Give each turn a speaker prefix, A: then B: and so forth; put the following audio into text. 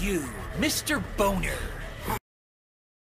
A: you, Mr. Boner.